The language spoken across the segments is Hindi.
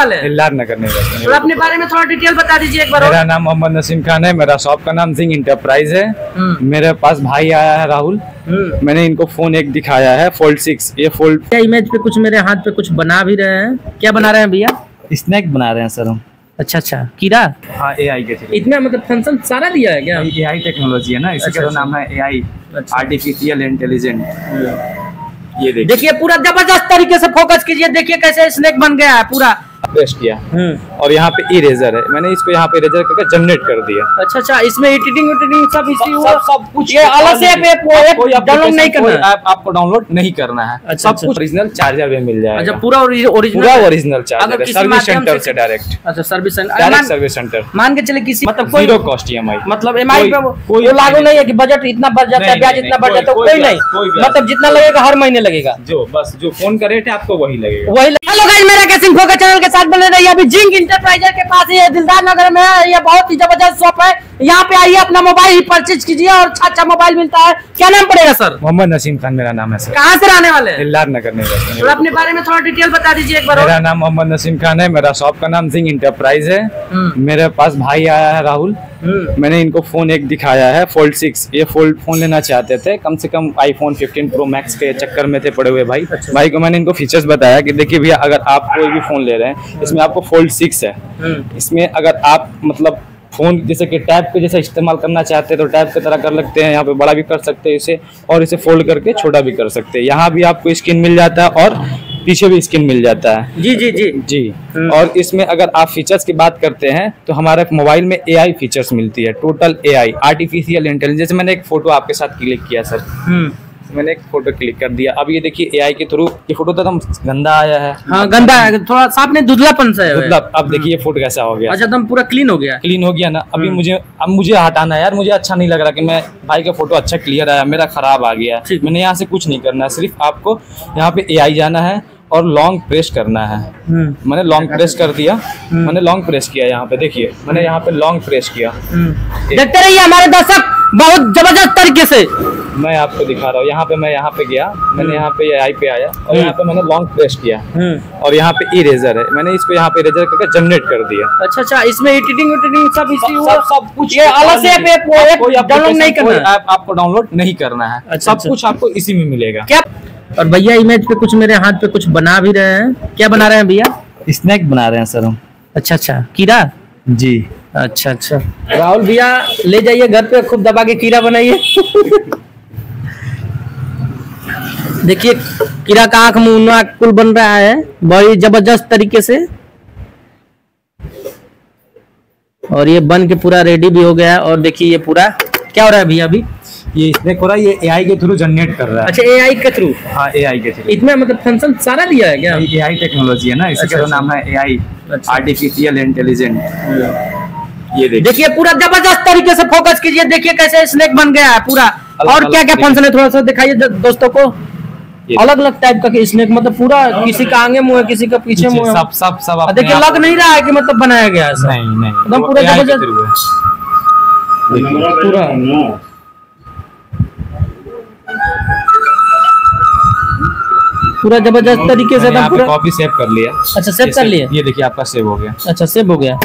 वाले हैं? लाल नगर रहते। तो अपने बारे में थोड़ा डिटेल बता दीजिए एक बार मेरा नाम मोहम्मद नसीम खान है मेरा शॉप का नाम सिंह इंटरप्राइज है। हम्म, मेरे पास भाई आया है राहुल। हम्म। मैंने इनको फ़ोन एक दिखाया है फोल्ड सिक्स ये फोल्ड क्या इमेज पे कुछ मेरे हाथ पे कुछ बना भी रहे हैं? क्या बना रहे हैं भैया? स्नैक बना रहे हैं सर हम। अच्छा अच्छा। कीड़ा? हाँ ए आई के थ्रू। इतना मतलब फ़ंक्शन सारा दिया है क्या? ए आई टेक्नोलॉजी है ना इसी अच्छा, का। नाम है ए आई। आर्टिफिशियल इंटेलिजेंट ये देखिए। देखिए पूरा ज़बरदस्त तरीके से फोकस कीजिए देखिए कैसे स्नेक बन गया है पूरा। प्रेस किया। हम्म। और यहाँ पे इरेजर है। मैंने इसको यहाँ पे इरेजर करके जनरेट कर दिया। अच्छा अच्छा इसमें एडिटिंग एडिटिंग सब इसी हुआ? सब- सब कुछ ये अलग से ऐप ऐप डाउनलोड नहीं करना है। आपको डाउनलोड नहीं करना है। अच्छा, सब अच्छा। कुछ ओरिजिनल चार्जर में मिल अच्छा जाएगा पूरा ओरिजिनल पूरा ओरिजिनल चार्जर सर्विस सेंटर से- डायरेक्ट अच्छा service centre direct service centre मान के चले किसी मतलब कोई ज़ीरो कॉस्ट ईएमआई मतलब एम आई कोई- पे वो कोई लागू नहीं। है कि बजट इतना बढ़ जाता है ब्याज इतना बढ़ कोई- जाता है कोई कोई नहीं। मतलब जितना लगेगा हर महीने लगेगा। जो बस जो फ़ोन का रेट है आपको वही लगेगा। वही हेलो गाइस मेरा कैसिंग फोका चैनल के साथ बने रही अभी जिंक इंटरप्राइजर के पास ये दिलदार नगर में है ये बहुत ही ज़बरदस्त शॉप है। यहाँ पे आइए अपना मोबाइल ही परचेज कीजिए और अच्छा अच्छा मोबाइल मिलता है। क्या नाम पड़ेगा सर मोहम्मद नसीम खान मेरा नाम है सर कहाँ से रहने वाले दिलदार नगर में रहते अपने बारे में थोड़ा डिटेल बता दीजिए एक बार मेरा नाम मोहम्मद नसीम खान है मेरा शॉप का नाम सिंह इंटरप्राइज है। हम्म, मेरे पास भाई आया है राहुल। मैंने इनको फ़ोन एक दिखाया है फोल्ड सिक्स ये फोल्ड फ़ोन लेना चाहते थे कम से कम आईफोन 15 प्रो मैक्स के चक्कर में थे पड़े हुए भाई। अच्छा। भाई को मैंने इनको फीचर्स बताया कि देखिए भैया अगर आप कोई भी फ़ोन ले रहे हैं इसमें आपको फोल्ड सिक्स है। हम्म, इसमें अगर आप मतलब फ़ोन जैसे कि टैब के जैसा इस्तेमाल करना चाहते हैं तो टैब की तरह कर लगते हैं यहाँ पे बड़ा भी कर सकते हैं इसे और इसे फोल्ड करके छोटा भी कर सकते हैं। यहाँ भी आपको स्क्रीन मिल जाता है और पीछे भी स्क्रीन मिल जाता है। जी जी जी। जी। हम्म। और इसमें अगर आप फीचर्स की बात करते हैं तो हमारे मोबाइल में एआई फीचर्स मिलती है टोटल एआई आर्टिफिशियल इंटेलिजेंस मैंने एक फ़ोटो आपके साथ क्लिक किया सर हम्म, मैंने एक फ़ोटो क्लिक कर दिया। अब ये देखिए एआई के थ्रू ये फ़ोटो तो एकदम गंदा आया है। हाँ गंदा है। थोड़ा साफ़ नहीं धुधलापन से है। मतलब अब देखिए ये फ़ोटो कैसा हो गया। अच्छा एकदम पूरा क्लीन हो गया। क्लीन हो गया ना। अभी हम्म। मुझे अब मुझे हटाना है। यार मुझे अच्छा नहीं लग रहा कि मैं भाई का फ़ोटो अच्छा क्लियर आया मेरा खराब आ गया। मैंने यहाँ से कुछ नहीं करना है। सिर्फ़ आपको यहाँ पे एआई जाना है और लॉन्ग प्रेस करना है। हम्म, मैंने लॉन्ग प्रेस कर दिया। मैंने लॉन्ग प्रेस किया यहाँ पे। देखिए मैंने यहाँ पे लॉन्ग प्रेस किया। हम्म। देखते रहिए हमारे दर्शक। बहुत ज़बरदस्त तरीके से। मैं आपको दिखा रहा हूँ। यहाँ पे मैं यहाँ पे गया। मैंने यहाँ पे आई पे आया और यहाँ पे मैंने लॉन्ग प्रेस किया। हम्म, और यहाँ पे इरेजर है। मैंने इसको यहाँ पे इरेजर करके जनरेट कर दिया। अच्छा अच्छा इसमें एडिटिंग एडिटिंग सब इसी हुआ? सब सब कुछ ये अलग से ऐप ऐप वो ऐप कोई डाउनलोड नहीं करना। है। आपको डाउनलोड नहीं करना है। सब अच्छा। कुछ आपको इसी में मिलेगा। क्या और भैया इमेज पे कुछ मेरे हाथ पे कुछ बना भी रहे हैं। क्या बना रहे हैं भैया? स्नैक बना रहे हैं सर हम। अच्छा अच्छा। कीड़ा जी। अच्छा अच्छा। राहुल भैया ले जाइए घर पे खूब दबा के कीड़ा बनाइए। देखिए कीड़ा का आँख मुँह नाक कुल बन रहा है बड़ी ज़बरदस्त तरीके से। और ये बन के पूरा रेडी भी हो गया है और देखिए ये पूरा क्या हो रहा है भैया अभी? ये स्नैक हो रहा है ये एआई के थ्रू जनरेट कर रहा है। अच्छा एआई के थ्रू हाँ एआई के थ्रू इतना मतलब फ़ंक्शन सारा दिया है क्या? ए आई टेक्नोलॉजी है ना इसी अच्छा, का। नाम है ए आई अच्छा। आर्टिफिशियल इंटेलिजेंट ये देखिए। पूरा ज़बरदस्त तरीके से फोकस कीजिए देखिए कैसे स्नेक बन गया है पूरा। और क्या क्या फ़ंक्शन है थोड़ा सा दिखाइए दोस्तों को। अलग अलग टाइप का स्नेक मतलब पूरा किसी का आगे मुँह है किसी का पीछे मुँह है। सब सब सब देखिए लग नहीं रहा है कि मतलब बनाया गया है नहीं नहीं। एकदम पूरा जबरदस्त- पूरा। पूरा ज़बरदस्त तरीके से एकदम पूरा कॉपी सेव कर लिया। अच्छा सेव कर लिए ये देखिए आपका सेव हो गया। अच्छा सेव हो गया।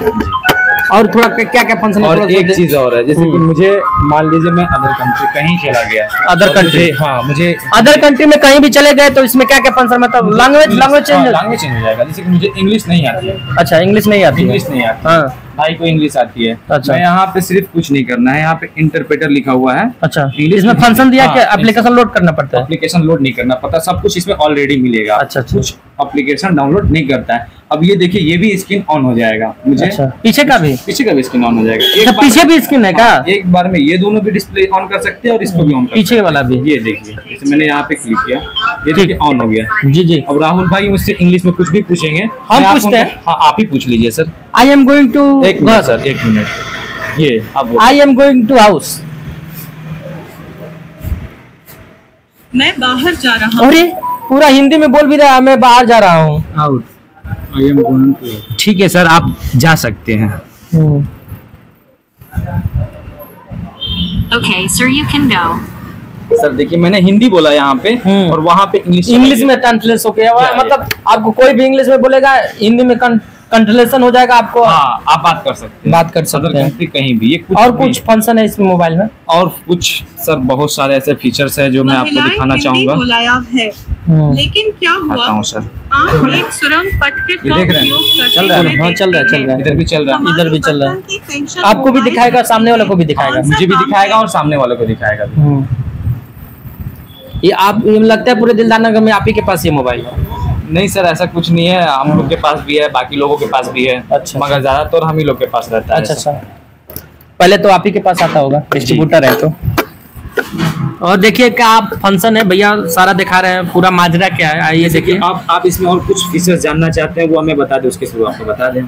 और थोड़ा क्या क्या फ़ंक्शन और एक चीज़ और है जैसे कि हम्म। मुझे मान लीजिए मैं अदर कंट्री कहीं चला गया। Country? मुझे- हाँ मुझे अदर कंट्री में कहीं भी चले गए तो इसमें क्या क्या फ़ंक्शन मतलब language language change language change हो। जाएगा। जैसे कि मुझे इंग्लिश नहीं आती है। अच्छा इंग्लिश नहीं आती इंग्लिश नहीं आती हाँ। भाई को इंग्लिश आती है। अच्छा। मैं यहाँ पे सिर्फ़ कुछ नहीं करना है। यहाँ पे इंटरप्रेटर लिखा हुआ है। अच्छा। इसमें में- फ़ंक्शन दिया हाँ, कि एप्लीकेशन लोड करना पड़ता है? एप्लीकेशन लोड नहीं करना पड़ता। सब कुछ इसमें ऑलरेडी मिलेगा। अच्छा, अच्छा। कुछ एप्लीकेशन डाउनलोड नहीं करता है। अब ये देखिए ये भी स्क्रीन ऑन हो जाएगा। मुझे अच्छा। पीछे का भी? पीछे का भी स्क्रीन ऑन हो जाएगा। अच्छा बार- पीछे भी स्क्रीन है क्या? हाँ, एक बार में ये दोनों भी डिस्प्ले ऑन कर सकते हैं और इसको भी ऑन पीछे वाला भी? ये देखिए जैसे मैंने यहाँ पे क्लिक किया। ये देखिए ऑन हो गया। जी जी। अब राहुल भाई मुझसे इंग्लिश में कुछ भी पूछेंगे हम पूछते हैं? हाँ आप ही पूछ लीजिए sir. I am going to एक मिनट सर एक मिनट। ये आप बोलो। I am going to house मैं बाहर जा रहा हूँ। अरे पूरा हिंदी में बोल भी रहा है मैं बाहर जा रहा हूँ out I am going to ठीक है सर आप जा सकते हैं hmm, Okay, sir, you can go. Sir देखिए मैंने हिंदी बोला यहाँ पे हम्म। और वहाँ पे इंग्लिश इंग्लिश में ट्रांसलेट हो गया? मतलब आपको कोई भी इंग्लिश में बोलेगा हिंदी में कंट्रोलेशन हो जाएगा आपको। हाँ आप बात कर सकते हैं। बात कर सकते हैं। कहीं भी ये कुछ और कुछ फ़ंक्शन है इसमें मोबाइल में? और कुछ सर बहुत सारे ऐसे फीचर्स है जो मैं आपको दिखाना चाहूँगा। है। हम्म। लेकिन क्या हुआ? सर आप एक सुरंग पट्टे का देख रहे हैं? चल रहा है। हाँ चल रहा है चल रहा है। इधर भी चल रहा है। इधर भी चल रहा है। आपको भी दिखाएगा सामने वाले को भी दिखाएगा। मुझे भी दिखाएगा और सामने वाले को दिखाएगा हम्म। ये आप लगता है पूरे दिलदार नगर में आप ही के पास ये मोबाइल है। नहीं सर ऐसा कुछ नहीं है। हम लोग के पास भी है बाकी लोगों के पास भी है। अच्छा। मगर ज़्यादातर हम ही लोग के पास रहता है अच्छा अच्छा। पहले तो आप ही के पास आता होगा डिस्ट्रीब्यूटर है तो। और देखिए क्या आप फ़ंक्शन है भैया? सारा दिखा रहे हैं पूरा माजरा क्या है? आइए देखिए। आप आप इसमें और कुछ फीचर्स जानना चाहते हैं वो हमें बता दें उसके शुरू आपको बता दें।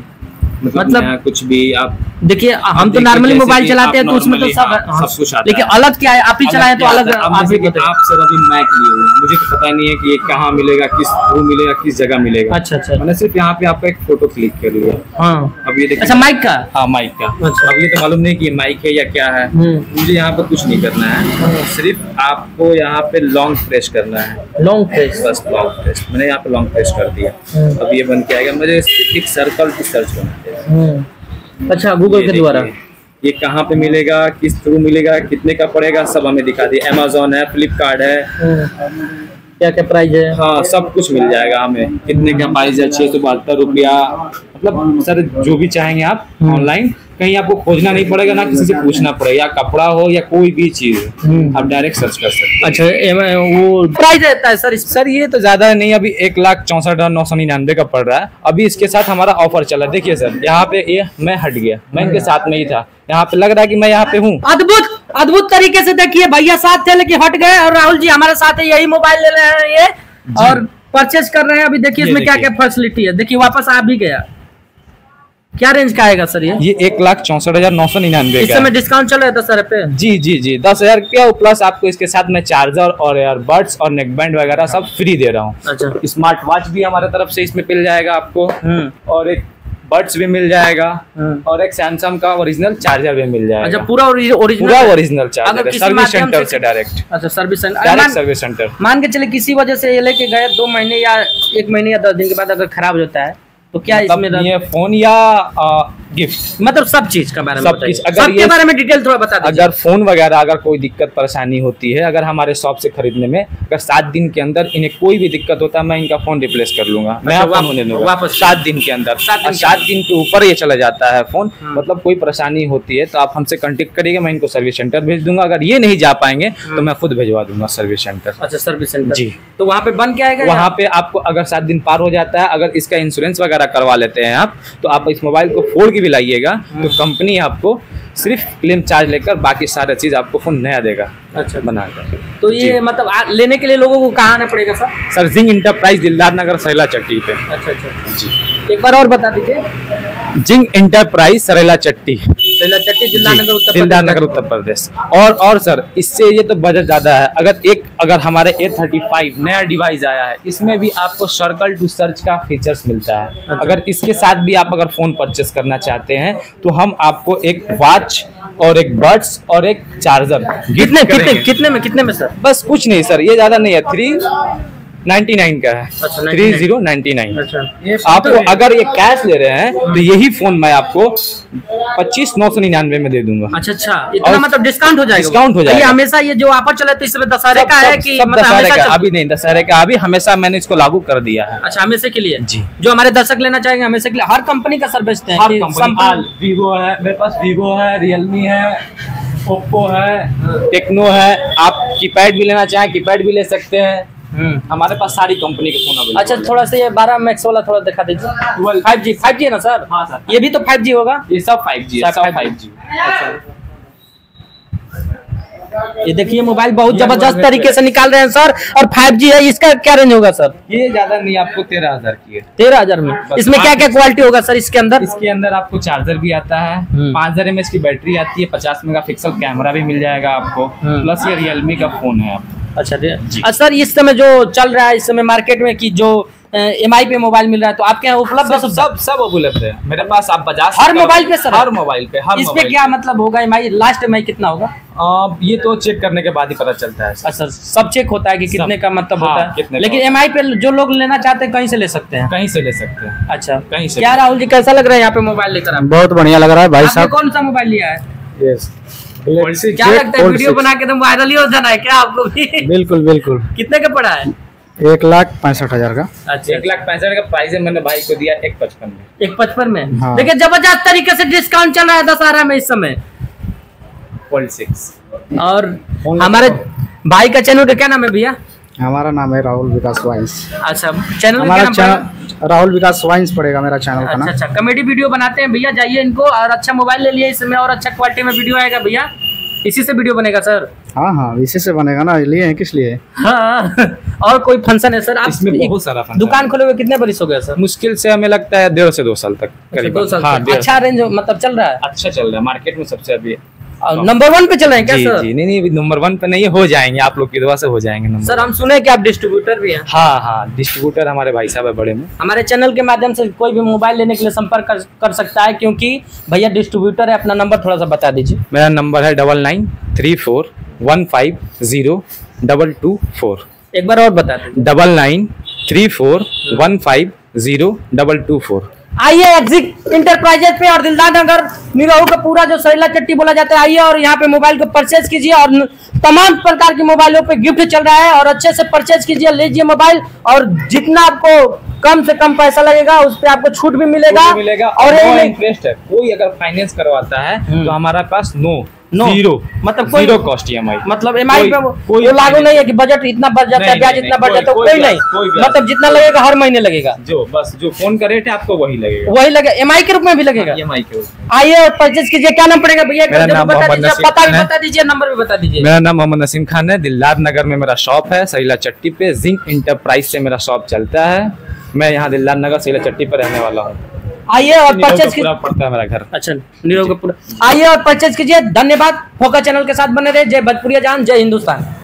मतलब, मतलब- कुछ भी आप देखिए हम तो नॉर्मली मोबाइल चलाते हैं तो उसमें तो सब हाँ, हाँ, सब कुछ आता है। अलग क्या है? आप ही चलाएँ तो अलग है? आप ही आप सर अभी मैक लिए हुए मुझे तो पता नहीं है कि ये कहाँ मिलेगा किस वो मिलेगा किस जगह मिलेगा। अच्छा अच्छा। मैंने सिर्फ़ यहाँ पे आपका एक फ़ोटो क्लिक कर लिया। हाँ। अब ये देखिए। अच्छा माइक का? हाँ माइक का। अच्छा। अब ये तो मालूम नहीं कि माइक है या क्या है। हम्म। मुझे यहाँ पर कुछ नहीं करना है। सिर्फ़ आपको यहाँ पे लॉन्ग प्रेस करना है। लॉन्ग फेस बस लॉन्ग प्रेस मैंने यहाँ पे लॉन्ग प्रेस कर दिया। हम्म। अब ये बन के आएगा। मुझे एक सर्कल की सर्च करना है। अच्छा गूगल के द्वारा। ये कहाँ पे मिलेगा किस थ्रू मिलेगा कितने का पड़ेगा सब हमें दिखा दिए। अमेजोन है फ्लिपकार्ट है। क्या क्या प्राइस है? हाँ सब कुछ मिल जाएगा हमें। कितने का प्राइस है छह सौ बहत्तर रुपया। मतलब सर जो भी चाहेंगे आप हम्म। ऑनलाइन कहीं आपको खोजना नहीं पड़ेगा ना किसी से पूछना पड़ेगा या कपड़ा हो या कोई भी चीज़ हम्म। आप डायरेक्ट सर्च कर सकते हैं। अच्छा एम- वो प्राइस रहता है सर सर ये तो ज़्यादा नहीं अभी एक लाख चौसठ हज़ार नौ सौ निन्यानवे का पड़ रहा है। अभी इसके साथ हमारा ऑफ़र चला। देखिए सर यहाँ पे ये मैं हट गया मैं इनके साथ में ही था। यहाँ पे लग रहा है कि मैं यहाँ पे हूँ। अद्भुत अद्भुत तरीके से देखिए भैया साथ थे लेकिन हट गए और राहुल जी हमारे साथ है यही मोबाइल ले रहे हैं ये और परचेज कर रहे हैं। अभी देखिए इसमें क्या क्या फैसिलिटी है। देखिए वापस आ भी गया। क्या रेंज का आएगा सर ये? ये एक लाख चौसठ हज़ार नौ सौ निन्यानवे इस समय डिस्काउंट चल रहा है दस हज़ार पे? जी जी जी। दस हज़ार रुपया प्लस आपको इसके साथ में चार्जर और एयरबड्स और नेक बैंड वगैरह सब फ्री दे रहा हूँ। अच्छा। स्मार्ट वॉच भी हमारे तरफ़ से इसमें मिल जाएगा आपको। हम्म। और एक बड्स भी मिल जाएगा। हम्म। और एक सैमसंग का ओरिजिनल चार्जर भी मिल जाएगा। अच्छा पूरा ओरिजिनल पूरा ओरिजिनल चार्जर सर्विस सेंटर से- से डायरेक्ट अच्छा service centre direct service centre मान के चले किसी वजह से ये लेके गए दो महीने या एक महीने या दस दिन के बाद अगर खराब होता है तो क्या इसमें मतलब इसमें ये फ़ोन या गिफ्ट मतलब सब चीज़ के बारे में सब चीज़, अगर सबके ये- बारे में डिटेल थोड़ा बता दीजिए। अगर फ़ोन वगैरह अगर कोई दिक्कत परेशानी होती है अगर हमारे शॉप से खरीदने में अगर सात दिन के अंदर इन्हें कोई भी दिक्कत होता है मैं इनका फ़ोन रिप्लेस कर लूँगा। मैं अच्छा, फ़ोन वाप- होने दूँगा। वापस- सात दिन के अंदर। सात दिन के के ऊपर ये चला जाता है फ़ोन। हम्म। मतलब कोई परेशानी होती है तो आप हमसे कॉन्टेक्ट करिएगा मैं इनको सर्विस सेंटर भेज दूँगा। अगर ये नहीं जा पाएँगे तो मैं खुद भेजवा दूँगा सर्विस सेंटर अच्छा सर्विस सेंटर जी। तो वहाँ पे बन के आएगा वहाँ पे आपको अगर सात दिन पार हो जाता है अगर इसका इंश्योरेंस वगैरह करवा लेते हैं आप तो आप इस मोबाइल को फोड़ के भी लाइएगा तो कंपनी आपको सिर्फ़ क्लेम चार्ज लेकर बाकी सारा चीज़ आपको फ़ोन नया देगा अच्छा। बनाकर। तो ये मतलब आ, लेने के लिए लोगों को कहाँ आना पड़ेगा सर? सर जिंग इंटरप्राइज दिलदार नगर सरेला चट्टी पे। अच्छा अच्छा। जी। एक बार और बता दीजिए। जिंग इंटरप्राइज सरेला चट्टी। जिला नगर उत्तर प्रदेश। नगर उत्तर प्रदेश। और और सर इससे ये तो बजट ज़्यादा है। अगर एक अगर हमारे ए थर्टी फाइव नया डिवाइस आया है इसमें भी आपको सर्कल टू सर्च का फीचर्स मिलता है। अच्छा। अगर इसके साथ भी आप अगर फ़ोन परचेस करना चाहते हैं तो हम आपको एक वॉच और एक बड्स और एक चार्जर कितने कितने कितने में कितने में सर बस कुछ नहीं सर ये ज़्यादा नहीं है। थ्री नाइनटी नाइन का है। अच्छा, थ्री ज़ीरो नाइनटी नाइन। अच्छा। आपको अगर ये कैश ले रहे हैं तो यही फ़ोन मैं आपको पच्चीस नौ सौ निन्यानवे में दे दूँगा। अच्छा अच्छा। इतना मतलब डिस्काउंट हो जाएगा डिस्काउंट हो ये जाएगा। हमेशा ये जो ऑफ़र चला तो इस समय दशहरे का है कि मतलब दशहरे का अभी नहीं दशहरे का अभी हमेशा मैंने इसको लागू कर दिया है। अच्छा हमेशा के लिए? जी। जो हमारे दर्शक लेना चाहेंगे हमेशा के लिए। हर कंपनी का सर बेचते हैं वीवो है मेरे पास वीवो है रियलमी है ओप्पो है। टेक्नो है। आप कीपैड भी लेना चाहें कीपैड भी ले सकते हैं। हमारे पास सारी कंपनी के फ़ोन अवेलेबल अच्छा थोड़ा सा ये बारह मैक्स वाला थोड़ा दिखा दीजिए। फाइव जी फाइव जी है ना सर हाँ, सर। ये भी तो फाइव जी होगा? ये सब फाइव जी सब 5G फाइव जी ये देखिए मोबाइल बहुत ज़बरदस्त तरीके से निकाल रहे हैं सर और फाइव जी है इसका क्या रेंज होगा सर ये ज़्यादा नहीं आपको तेरह हज़ार की है। तेरह हज़ार में। इसमें क्या क्या क्वालिटी होगा सर इसके अंदर? इसके अंदर आपको चार्जर भी आता है हम्म। पाँच हज़ार एम की बैटरी आती है पचास मेगापिक्सल कैमरा भी मिल जाएगा आपको हम्म। प्लस ये रियलमी का फ़ोन है आपको। अच्छा जी। सर इस समय जो चल रहा है इस समय मार्केट में कि जो एम आई पे मोबाइल मिल रहा है तो आपके यहाँ उपलब्ध है सब सब? सब उपलब्ध है। मेरे पास आप बजाज हर मोबाइल पे सर? हर मोबाइल पे हर इस पे क्या मतलब होगा M I last M I कितना होगा? आ, ये तो चेक करने के बाद ही पता चलता है अच्छा सब चेक होता है कि कितने का मतलब हाँ, होता है। लेकिन एम आई पे जो लोग लेना चाहते हैं कहीं से ले सकते हैं? कहीं से ले सकते हैं। अच्छा। कहीं से क्या राहुल जी कैसा लग रहा है यहाँ पे मोबाइल लेकर बहुत बढ़िया लग रहा है भाई साहब। कौन सा मोबाइल लिया है? यस क्या लगता है वीडियो बना के तो वायरल ही हो जाना है क्या आपको भी? बिल्कुल बिल्कुल। कितने का पड़ा है? एक लाख पैंसठ हज़ार का। अच्छा। एक लाख पैंसठ का प्राइस है मैंने भाई को दिया एक पचपन में। एक पचपन में? हाँ। देखिए ज़बरदस्त तरीके से डिस्काउंट चल रहा है दशहरा में इस समय। और हमारे भाई का चैनल का क्या नाम है भैया? हमारा नाम है राहुल विकास वाइस। अच्छा चैनल हमारा चैनल राहुल विकास वाइंस पड़ेगा मेरा चैनल का अच्छा अच्छा। कॉमेडी वीडियो बनाते हैं भैया जाइए इनको और अच्छा मोबाइल ले लिए इसमें और अच्छा क्वालिटी में वीडियो आएगा भैया। इसी से वीडियो बनेगा सर हाँ हाँ इसी से बनेगा ना लिए हैं किस लिए? हाँ और कोई फ़ंक्शन है सर आप इसमें बहुत सारा फ़ंक्शन दुकान खोले हुए कितने बरिस हो गया सर मुश्किल से हमें लगता है डेढ़ से दो साल तक अच्छा, दो साल हाँ अच्छा रेंज मतलब चल रहा है? अच्छा चल रहा है मार्केट में सबसे अभी नंबर वन पे चल रहे हैं क्या जी सर जी नहीं नहीं नंबर वन पे नहीं हो जाएँगे आप लोग की दुआ से हो जाएँगे नंबर सर हम सुने कि आप डिस्ट्रीब्यूटर भी हैं। हाँ हाँ डिस्ट्रीब्यूटर हमारे भाई साहब है बड़े में। हमारे चैनल के माध्यम से कोई भी मोबाइल लेने के लिए संपर्क कर, कर सकता है क्योंकि भैया डिस्ट्रीब्यूटर है अपना नंबर थोड़ा सा बता दीजिए। मेरा नंबर है double nine three four one five zero double two four एक बार और बता double nine three four one five zero double two four आइए एग्जिट इंटरप्राइजेज पे और दिलदार नगर निरहू का पूरा जो सरेला चट्टी बोला जाता है आइए और यहाँ पे मोबाइल को परचेज कीजिए और तमाम प्रकार के मोबाइलों पे गिफ्ट चल रहा है और अच्छे से परचेज कीजिए लीजिए मोबाइल और जितना आपको कम से कम पैसा लगेगा उस पर आपको छूट भी मिलेगा मिलेगा और और इंटरेस्ट है कोई अगर फाइनेंस करवाता है हम्म। तो हमारे पास नो No. ज़ीरो मतलब कोई- ज़ीरो कॉस्ट ईएमआई मतलब एम आई पे वो लागू नहीं। है कि बजट इतना बढ़ जाता है ब्याज इतना बढ़ जाता है कोई कोई नहीं। मतलब जितना लगेगा हर महीने लगेगा। जो बस जो फ़ोन का रेट है आपको वही लगेगा। वही लगे एम के रूप में भी लगेगा। ईएमआई के ऊपर आइए और परचेज कीजिए क्या नाम पड़ेगा भैया? मेरा नाम मोहम्मद नसीम पता भी खान है। बता दीजिए नंबर भी बता दीजिए। मेरा नाम मोहम्मद नसीम खान है दिलदार नगर में मेरा शॉप है सैला चट्टी पे जिंक इंटरप्राइज से मेरा शॉप चलता है। मैं यहाँ दिलदार नगर सैला चट्टी पे रहने वाला हूँ। आइए और परचेज पड़ता है मेरा घर। अच्छा नीरव कपूर आइए और परचेज कीजिए। धन्यवाद। फोका चैनल के साथ बने रहे। जय भोजपुरिया जान जय हिंदुस्तान।